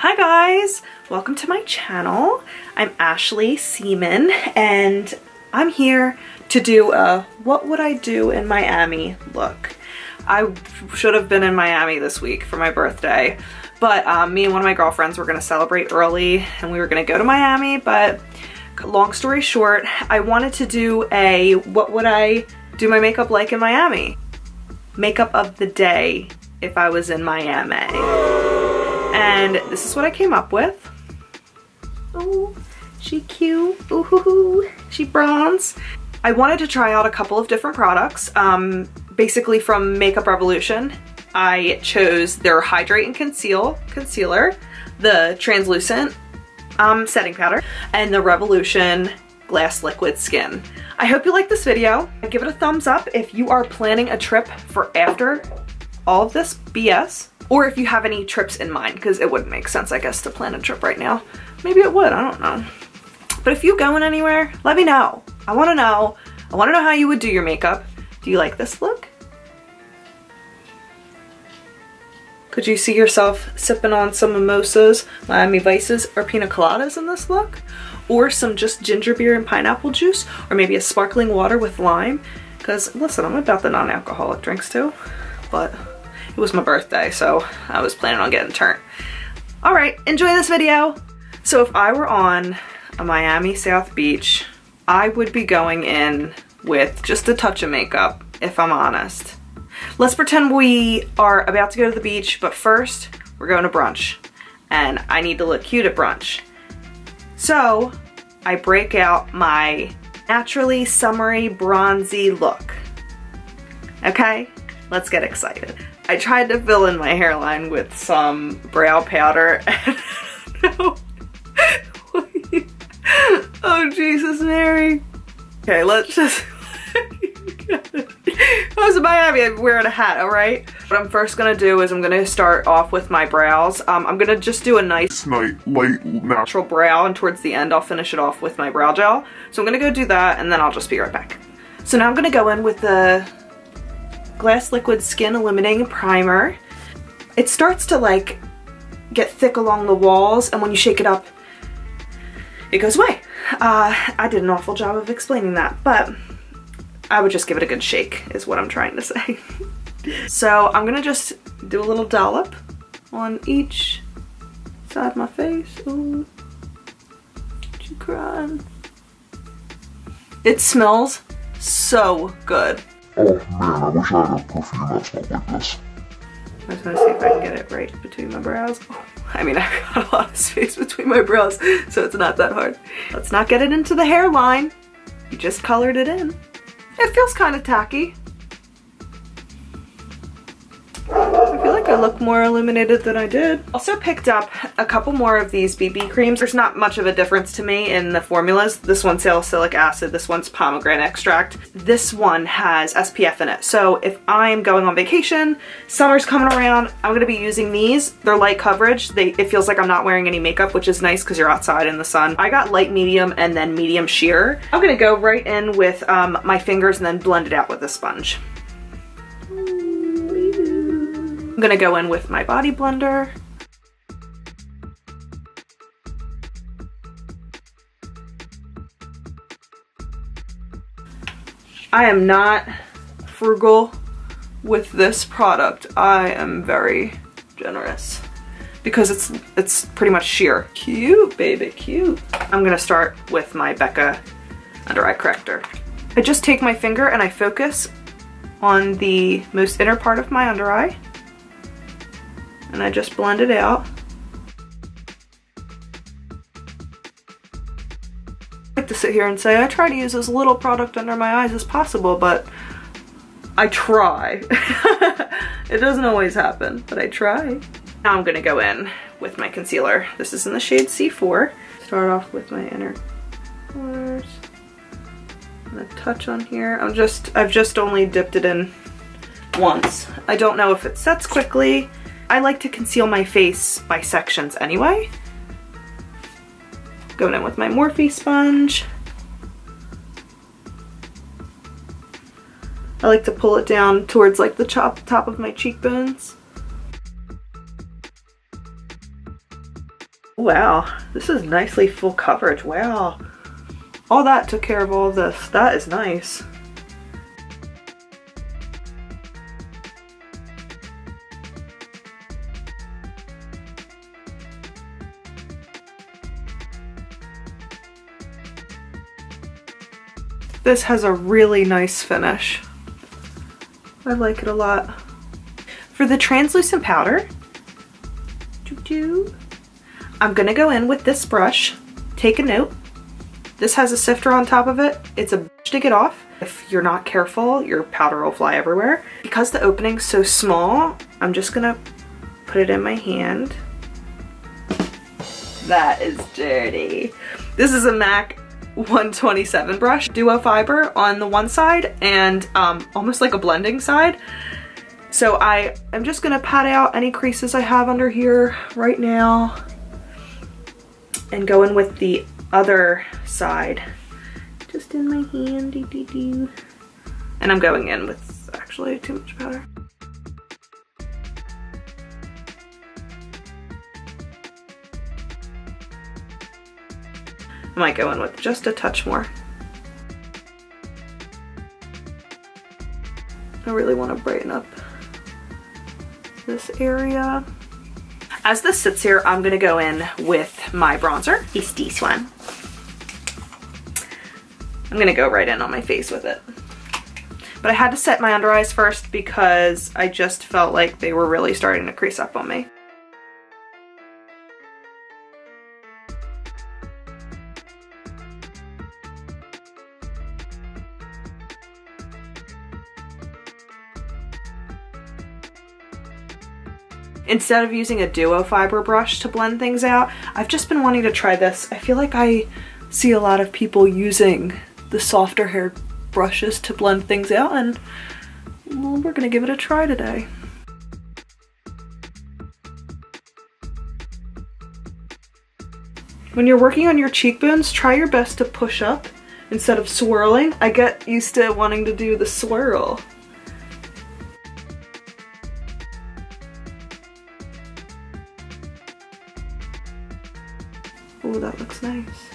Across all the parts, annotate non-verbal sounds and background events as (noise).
Hi guys, welcome to my channel. I'm Ashley Semon and I'm here to do a what would I do in Miami look. I should have been in Miami this week for my birthday, but um, me and one of my girlfriends were gonna celebrate early and we were gonna go to Miami, but long story short, I wanted to do a what would I do my makeup like in Miami. Makeup of the day if I was in Miami. And this is what I came up with. Oh, she cute. Ooh, she bronze. I wanted to try out a couple of different products. Um, basically from Makeup Revolution, I chose their Hydrate and Conceal concealer, the translucent um, setting powder, and the Revolution Glass Liquid Skin. I hope you like this video. Give it a thumbs up if you are planning a trip for after all of this BS or if you have any trips in mind, because it wouldn't make sense, I guess, to plan a trip right now. Maybe it would, I don't know. But if you going anywhere, let me know. I wanna know. I wanna know how you would do your makeup. Do you like this look? Could you see yourself sipping on some mimosas, Miami Vices, or pina coladas in this look? Or some just ginger beer and pineapple juice? Or maybe a sparkling water with lime? Because listen, I'm about the non-alcoholic drinks too, but it was my birthday, so I was planning on getting turned. All right, enjoy this video. So if I were on a Miami South Beach, I would be going in with just a touch of makeup, if I'm honest. Let's pretend we are about to go to the beach, but first we're going to brunch and I need to look cute at brunch. So I break out my naturally summery bronzy look. Okay, let's get excited. I tried to fill in my hairline with some brow powder (laughs) (laughs) oh Jesus Mary. Okay, let's just I was in Miami, I'm wearing a hat, alright? What I'm first gonna do is I'm gonna start off with my brows. Um, I'm gonna just do a nice light, light natural brow and towards the end I'll finish it off with my brow gel. So I'm gonna go do that and then I'll just be right back. So now I'm gonna go in with the Glass Liquid Skin Illuminating Primer. It starts to like get thick along the walls and when you shake it up, it goes away. Uh, I did an awful job of explaining that, but I would just give it a good shake is what I'm trying to say. (laughs) so I'm gonna just do a little dollop on each side of my face. Ooh, you crying? It smells so good. Oh man, I wish I had a perfume that smelled like this. I just to see if I can get it right between my brows. (laughs) I mean, I've got a lot of space between my brows, so it's not that hard. Let's not get it into the hairline. You just colored it in. It feels kind of tacky. I look more illuminated than I did. Also picked up a couple more of these BB creams. There's not much of a difference to me in the formulas. This one's salicylic acid, this one's pomegranate extract. This one has SPF in it. So if I'm going on vacation, summer's coming around, I'm gonna be using these. They're light coverage. They, it feels like I'm not wearing any makeup, which is nice because you're outside in the sun. I got light medium and then medium sheer. I'm gonna go right in with um, my fingers and then blend it out with a sponge. I'm gonna go in with my body blender. I am not frugal with this product. I am very generous because it's it's pretty much sheer. Cute, baby, cute. I'm gonna start with my Becca under eye corrector. I just take my finger and I focus on the most inner part of my under eye and I just blend it out. I like to sit here and say I try to use as little product under my eyes as possible, but I try. (laughs) it doesn't always happen, but I try. Now I'm gonna go in with my concealer. This is in the shade C4. Start off with my inner corners. A touch on here. I'm just, I've just only dipped it in once. I don't know if it sets quickly. I like to conceal my face by sections anyway. Going in with my Morphe sponge. I like to pull it down towards like the top, top of my cheekbones. Wow, this is nicely full coverage. Wow. All that took care of all this. That is nice. This has a really nice finish. I like it a lot. For the translucent powder, I'm gonna go in with this brush, take a note. This has a sifter on top of it. It's a to get off. If you're not careful, your powder will fly everywhere. Because the opening's so small, I'm just gonna put it in my hand. That is dirty. This is a MAC 127 brush, duo fiber on the one side and um, almost like a blending side. So I am just gonna pat out any creases I have under here right now and go in with the other side. Just in my hand. And I'm going in with actually too much powder. I might go in with just a touch more. I really want to brighten up this area. As this sits here, I'm gonna go in with my bronzer. It's this one. I'm gonna go right in on my face with it. But I had to set my under eyes first because I just felt like they were really starting to crease up on me. Instead of using a duo fiber brush to blend things out, I've just been wanting to try this. I feel like I see a lot of people using the softer hair brushes to blend things out and well, we're gonna give it a try today. When you're working on your cheekbones, try your best to push up instead of swirling. I get used to wanting to do the swirl. Oh, that looks nice.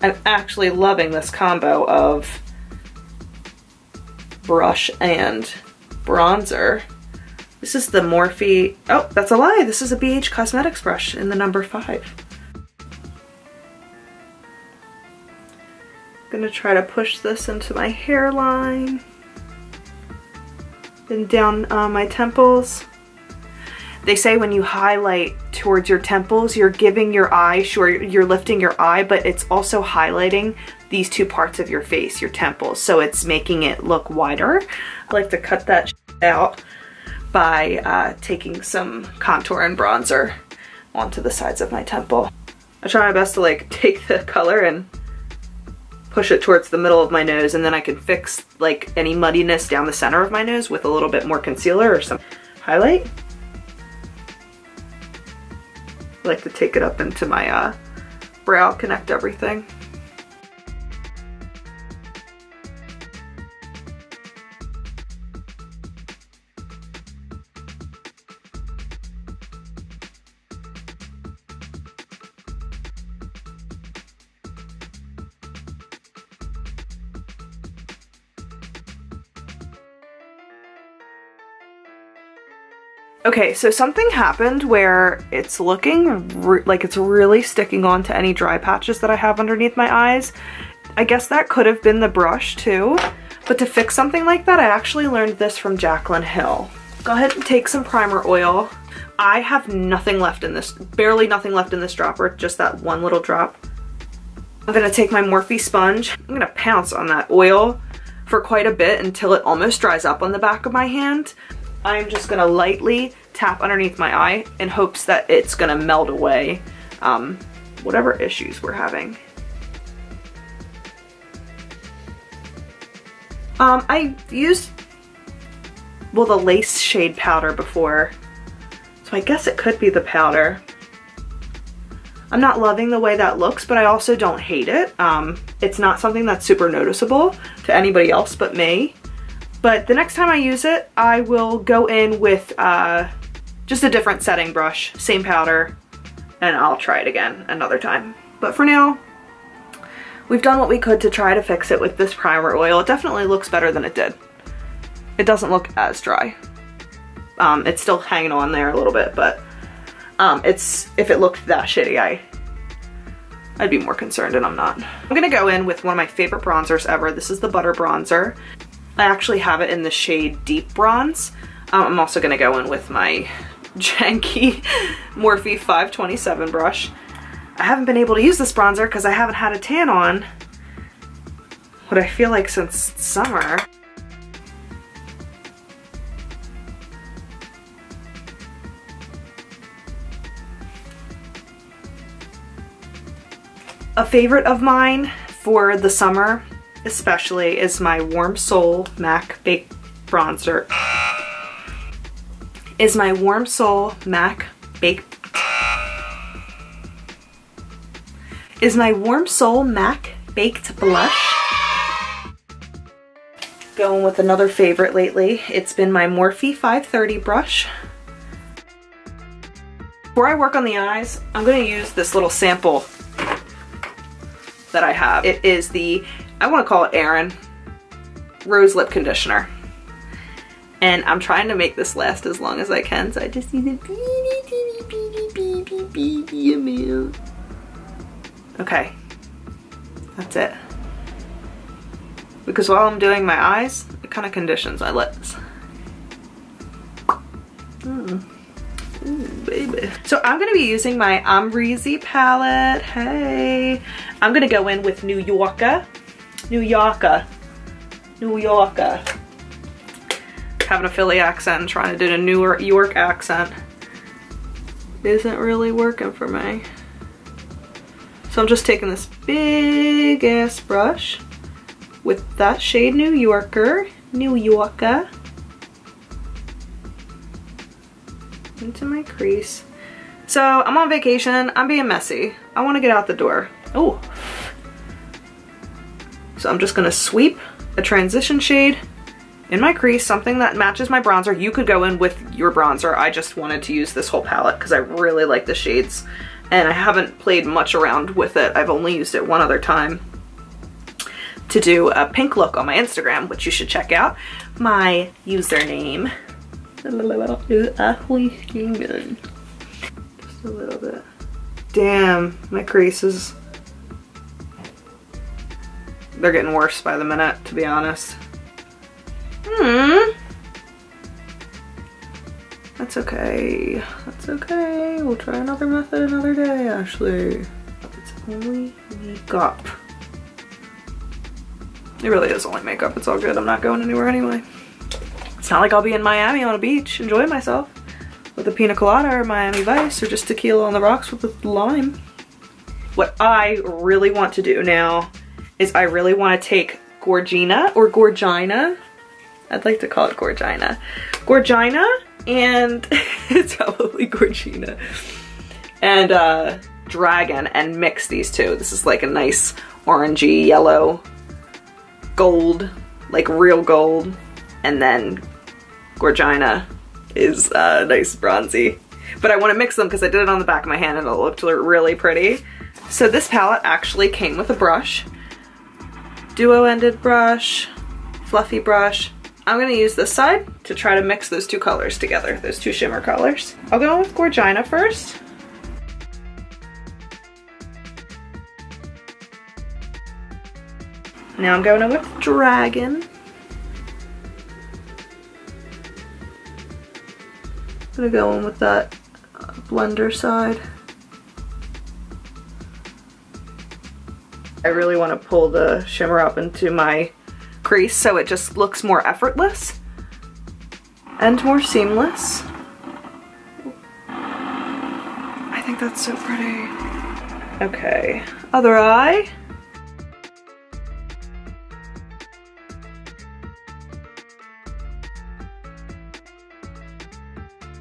I'm actually loving this combo of brush and bronzer. This is the Morphe, oh, that's a lie. This is a BH Cosmetics brush in the number five. Gonna try to push this into my hairline and down uh, my temples. They say when you highlight towards your temples, you're giving your eye, sure, you're lifting your eye, but it's also highlighting these two parts of your face, your temples. So it's making it look wider. I like to cut that out by uh, taking some contour and bronzer onto the sides of my temple. I try my best to like (laughs) take the color and push it towards the middle of my nose and then I can fix like any muddiness down the center of my nose with a little bit more concealer or some highlight. I like to take it up into my uh, brow, connect everything. Okay, so something happened where it's looking like it's really sticking on to any dry patches that I have underneath my eyes. I guess that could have been the brush too, but to fix something like that, I actually learned this from Jaclyn Hill. Go ahead and take some primer oil. I have nothing left in this, barely nothing left in this dropper, just that one little drop. I'm gonna take my Morphe sponge. I'm gonna pounce on that oil for quite a bit until it almost dries up on the back of my hand. I'm just gonna lightly tap underneath my eye in hopes that it's gonna melt away um, whatever issues we're having. Um, I used, well, the lace shade powder before, so I guess it could be the powder. I'm not loving the way that looks, but I also don't hate it. Um, it's not something that's super noticeable to anybody else but me. But the next time I use it, I will go in with uh, just a different setting brush, same powder, and I'll try it again another time. But for now, we've done what we could to try to fix it with this primer oil. It definitely looks better than it did. It doesn't look as dry. Um, it's still hanging on there a little bit, but um, it's if it looked that shitty, I I'd be more concerned and I'm not. I'm gonna go in with one of my favorite bronzers ever. This is the Butter Bronzer. I actually have it in the shade Deep Bronze. Um, I'm also gonna go in with my (laughs) janky Morphe 527 brush. I haven't been able to use this bronzer because I haven't had a tan on what I feel like since summer. A favorite of mine for the summer especially is my Warm Soul MAC Baked Bronzer. Is my Warm Soul MAC Baked is my Warm Soul MAC Baked Blush. Going with another favorite lately. It's been my Morphe 530 brush. Before I work on the eyes, I'm gonna use this little sample that I have. It is the, I wanna call it Aerin Rose Lip Conditioner. And I'm trying to make this last as long as I can, so I just need a beady, beady, beady, beady, amount. Okay, that's it. Because while I'm doing my eyes, it kind of conditions my lips. Mm. Ooh, baby. So I'm gonna be using my Amrezy palette. Hey. I'm gonna go in with New Yorker. New Yorker. New Yorker. Having a Philly accent, trying to do a New York accent. Isn't really working for me. So I'm just taking this big ass brush with that shade New Yorker, New Yorker, into my crease. So I'm on vacation, I'm being messy. I wanna get out the door. Oh. So I'm just gonna sweep a transition shade in my crease, something that matches my bronzer. You could go in with your bronzer. I just wanted to use this whole palette because I really like the shades and I haven't played much around with it. I've only used it one other time to do a pink look on my Instagram, which you should check out. My username. (laughs) Just a little bit. Damn, my creases. They're getting worse by the minute, to be honest. Hmm. That's okay. That's okay. We'll try another method another day, Ashley. It's only makeup. It really is only makeup. It's all good. I'm not going anywhere anyway. It's not like I'll be in Miami on a beach enjoying myself with a pina colada or Miami Vice or just tequila on the rocks with a lime. What I really want to do now is I really want to take Gorgina or Gorgina. I'd like to call it Gorgina. Gorgina and (laughs) it's probably Gorgina and uh, Dragon and mix these two. This is like a nice orangey yellow gold, like real gold. And then Gorgina is uh, nice bronzy. But I want to mix them because I did it on the back of my hand and it looked really pretty. So this palette actually came with a brush. Duo-ended brush, fluffy brush. I'm to use this side to try to mix those two colors together, those two shimmer colors. I'll go in with Gorgina first. Now I'm going in with Dragon. I'm gonna go in with that blender side. I really want to pull the shimmer up into my crease so it just looks more effortless and more seamless. I think that's so pretty. Okay, other eye.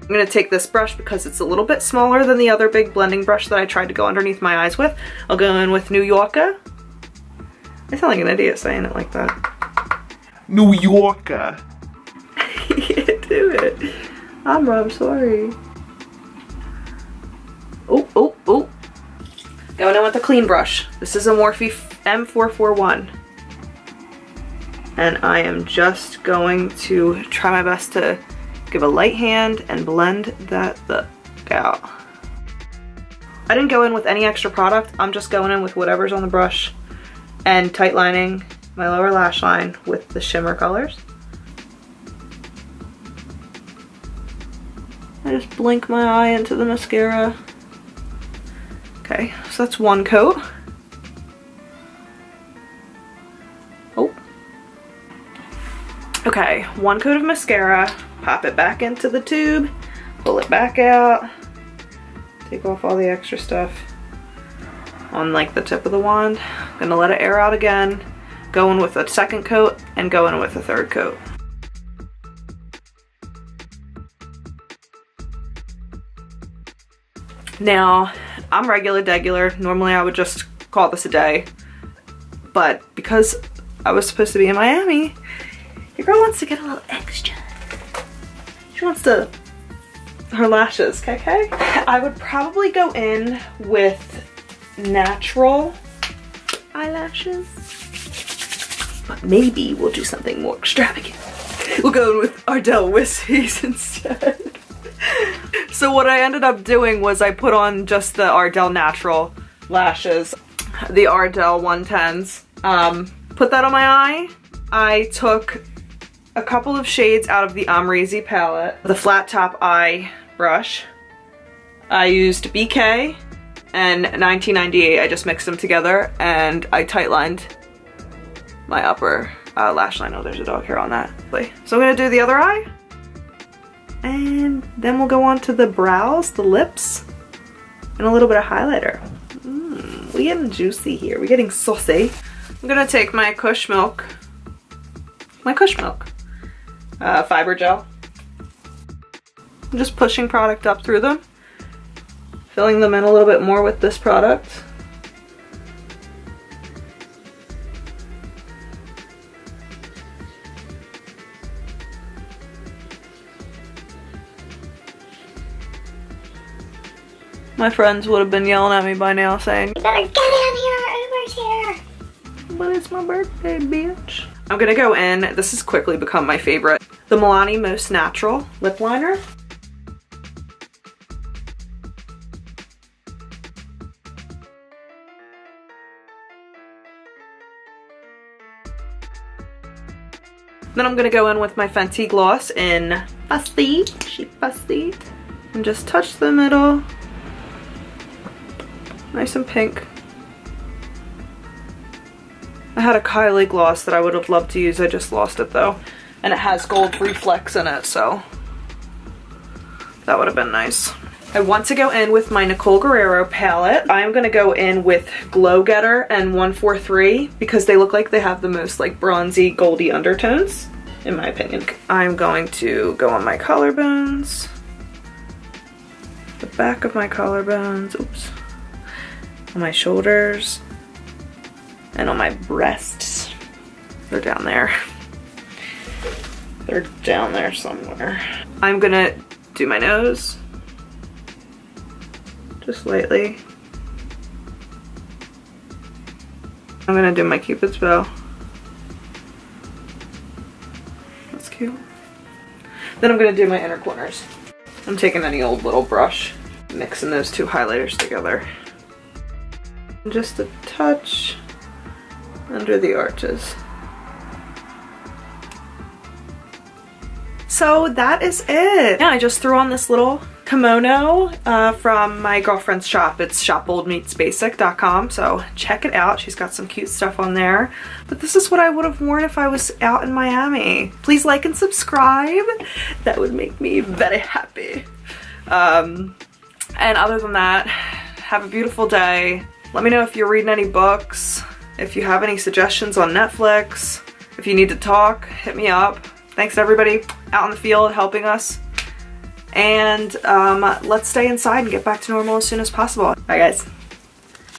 I'm gonna take this brush because it's a little bit smaller than the other big blending brush that I tried to go underneath my eyes with. I'll go in with New Yorker. I sound like an idiot saying it like that. New Yorker. (laughs) do it. I'm, Rob. sorry. Oh, oh, oh. Going in with a clean brush. This is a Morphe M441. And I am just going to try my best to give a light hand and blend that the out. I didn't go in with any extra product. I'm just going in with whatever's on the brush and tight lining my lower lash line with the shimmer colors. I just blink my eye into the mascara. Okay, so that's one coat. Oh. Okay, one coat of mascara, pop it back into the tube, pull it back out, take off all the extra stuff on like the tip of the wand. Gonna let it air out again, go in with a second coat, and go in with a third coat. Now, I'm regular degular. Normally I would just call this a day. But because I was supposed to be in Miami, your girl wants to get a little extra. She wants to, her lashes, okay? I would probably go in with natural eyelashes. But maybe we'll do something more extravagant. We'll go with Ardell Wispies (laughs) instead. so what I ended up doing was I put on just the Ardell Natural lashes, the Ardell 110s. Um, put that on my eye. I took a couple of shades out of the Amrezy palette, the flat top eye brush. I used BK and 1998. I just mixed them together and I tight lined my upper uh, lash line. Oh, there's a dog hair on that. So I'm gonna do the other eye. And then we'll go on to the brows, the lips, and a little bit of highlighter. Mm, we getting juicy here. We're getting saucy. I'm gonna take my Kush Milk, my Kush Milk uh, fiber gel. I'm just pushing product up through them, filling them in a little bit more with this product. My friends would have been yelling at me by now saying, You better get in here, Uber's here. But it's my birthday, bitch. I'm gonna go in, this has quickly become my favorite, the Milani Most Natural Lip Liner. Then I'm gonna go in with my Fenty Gloss in Fussy, she Fussy, and just touch the middle Nice and pink. I had a Kylie gloss that I would have loved to use. I just lost it though. And it has gold reflex in it, so that would have been nice. I want to go in with my Nicole Guerrero palette. I'm to go in with Glow Getter and 143 because they look like they have the most like bronzy goldy undertones in my opinion. I'm going to go on my collarbones, the back of my collarbones, oops, on my shoulders, and on my breasts. They're down there. They're down there somewhere. I'm gonna do my nose. Just lightly. I'm gonna do my cupid's bow. That's cute. Then I'm gonna do my inner corners. I'm taking any old little brush, mixing those two highlighters together. Just a touch under the arches. So that is it. Yeah, I just threw on this little kimono uh, from my girlfriend's shop. It's shopboldmeetsbasic.com, so check it out. She's got some cute stuff on there. But this is what I would have worn if I was out in Miami. Please like and subscribe. That would make me very happy. Um, and other than that, have a beautiful day. Let me know if you're reading any books, if you have any suggestions on Netflix, if you need to talk, hit me up. Thanks everybody out in the field helping us. And um, let's stay inside and get back to normal as soon as possible. Bye guys.